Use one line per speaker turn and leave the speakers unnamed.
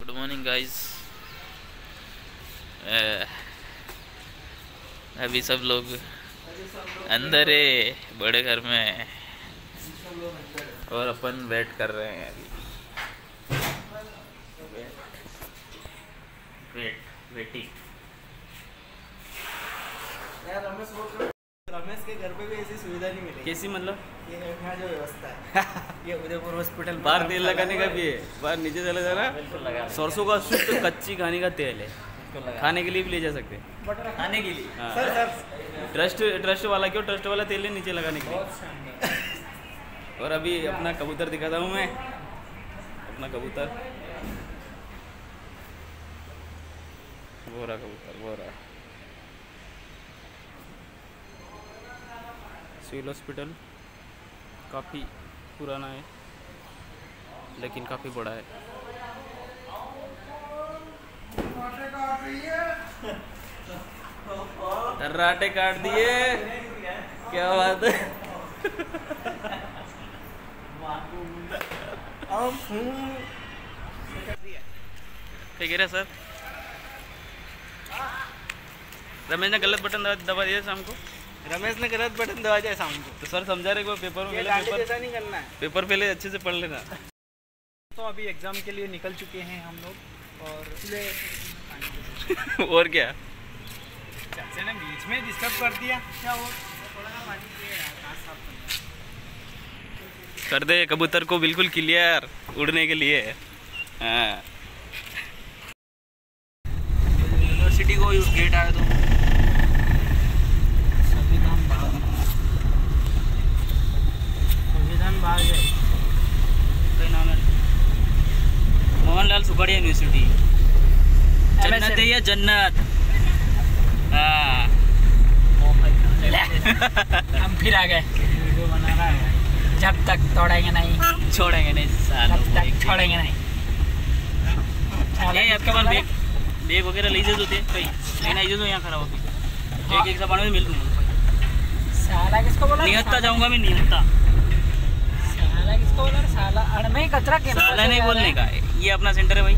Good morning guys अभी सब लोग अंदर है, बड़े घर में और अपन वेट कर रहे हैं अभी। वेट वेटिंग
यार रमेश बोल रहा हूँ, रमेश के घर पे भी ऐसी सुविधा नहीं मिलेगी।
कैसी मतलब?
ये यहाँ जो व्यवस्था है। ये उदयपुर हॉस्पिटल
बाहर तेल लगाने का भी है। बाहर नीचे चला जा रहा सरसों का शुद्ध कच्ची खाने का तेल है। खाने के लिए भी ले जा सकते हैं।
खाने के लिए।
हाँ।
सर सर
ट्रस्ट ट्रस्ट वाला क्यों? ट्रस्ट वाला तेल है नीचे लगाने के लिए। और अभी अपना कबूतर दिखाता हूँ मैं। अपना कबूतर। वो रहा कबूतर वो रहा सिविल हॉस्पिटल। काफ़ी पुराना है लेकिन काफ़ी बड़ा है। टर्राटे काट दिए। क्या बात है?
अब हूँ।
क्या कह रहे सर। रमेश ने गलत बटन दबा दिया शाम को।
रमेश ने गलत बटन दबा दिया शाम को
तो सर समझा रहे को पेपर में पेपर
जैसा नहीं करना है।
पेपर पहले अच्छे से पढ़ लेना।
तो अभी एग्ज़ाम के लिए निकल चुके हैं हम लोग और
और क्या?
चाचा ने बीच में डिस्टर्ब कर दिया। क्या हो करना।
कर दे कबूतर को बिल्कुल क्लियर उड़ने के लिए। हाँ।
यूनिवर्सिटी को गेट आया तो। मोहनलाल सुखाड़िया यूनिवर्सिटी जन्नत है या जन्नत? हाँ।
हम फिर आ गए। जब तक तोड़ेंगे नहीं।
छोड़ेंगे नहीं सालों
तक छोड़ेंगे नहीं।
ये आपके पास बैग बैग वगैरह लीजिए तो थे कहीं लेना तो यहाँ खड़ा होगी? एक एक सा पानी में मिल दूँगा
साला किसको बोला?
निहत्ता जाऊँगा मैं निहत्ता।
साला किसको बोला रे? साला अड़ में ही कचरा के
साला नहीं बोलने का ये अपना सेंटर है भाई